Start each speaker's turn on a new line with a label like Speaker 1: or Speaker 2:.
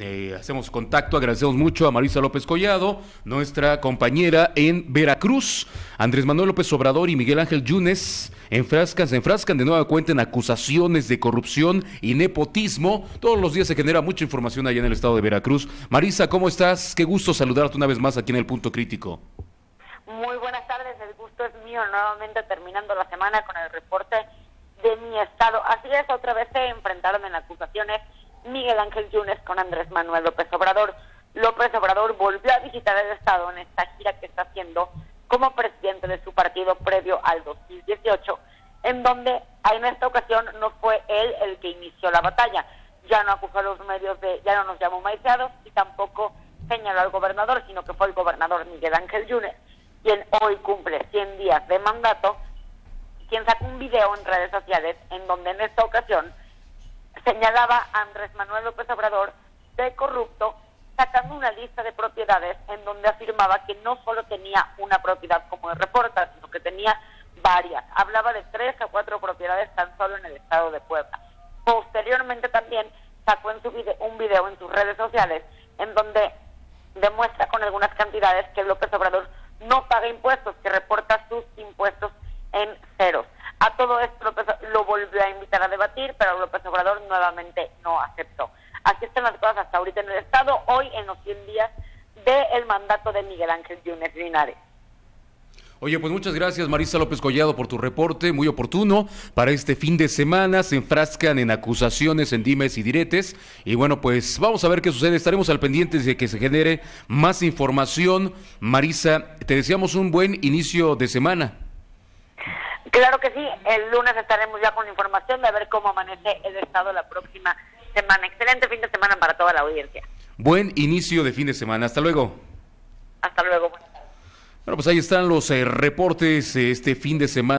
Speaker 1: Eh, hacemos contacto, agradecemos mucho a Marisa López Collado, nuestra compañera en Veracruz. Andrés Manuel López Obrador y Miguel Ángel Yunes enfrascan, se enfrascan de nueva cuenta en acusaciones de corrupción y nepotismo. Todos los días se genera mucha información allá en el estado de Veracruz. Marisa, ¿cómo estás? Qué gusto saludarte una vez más aquí en el Punto Crítico.
Speaker 2: Muy buenas tardes, el gusto es mío nuevamente terminando la semana con el reporte de mi estado. Así es, otra vez se enfrentaron en acusaciones Miguel Ángel Yunes con Andrés Manuel López Obrador. López Obrador volvió a visitar el Estado en esta gira que está haciendo como presidente de su partido previo al 2018, en donde en esta ocasión no fue él el que inició la batalla. Ya no acusó a los medios de, ya no nos llamó maiciados y tampoco señaló al gobernador, sino que fue el gobernador Miguel Ángel Yunes, quien hoy cumple 100 días de mandato, quien sacó un video en redes sociales en donde en esta ocasión señalaba Andrés Manuel López Obrador de corrupto, sacando una lista de propiedades en donde afirmaba que no solo tenía una propiedad como de reporta, sino que tenía varias. Hablaba de tres a cuatro propiedades tan solo en el estado de Puebla. Posteriormente también sacó en su un video en sus redes sociales en donde demuestra con algunas cantidades que López Obrador no paga impuestos, que reporta sus impuestos en ceros. A todo esto lo volvió a invitar a debatir, pero López Obrador nuevamente no aceptó. Así están las cosas hasta ahorita en el Estado, hoy en los 100 días del mandato de Miguel Ángel Yunes Linares.
Speaker 1: Oye, pues muchas gracias Marisa López Collado por tu reporte, muy oportuno. Para este fin de semana se enfrascan en acusaciones, en dimes y diretes. Y bueno, pues vamos a ver qué sucede. Estaremos al pendiente de que se genere más información. Marisa, te deseamos un buen inicio de semana.
Speaker 2: Claro que sí, el lunes estaremos ya con información de ver cómo amanece el estado la próxima semana. Excelente fin de semana para toda la audiencia.
Speaker 1: Buen inicio de fin de semana. Hasta luego.
Speaker 2: Hasta luego.
Speaker 1: Bueno, pues ahí están los eh, reportes este fin de semana.